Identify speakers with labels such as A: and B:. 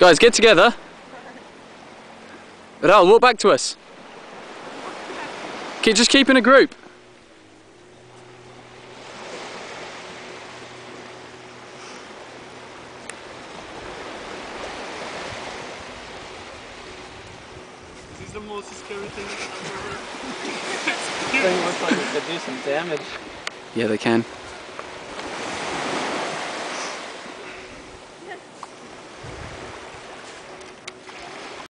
A: Guys, get together. Raul, walk back to us. Keep, just keep in a group.
B: Is the most scary thing I've ever
C: Thing looks like it could do some damage.
A: Yeah, they can.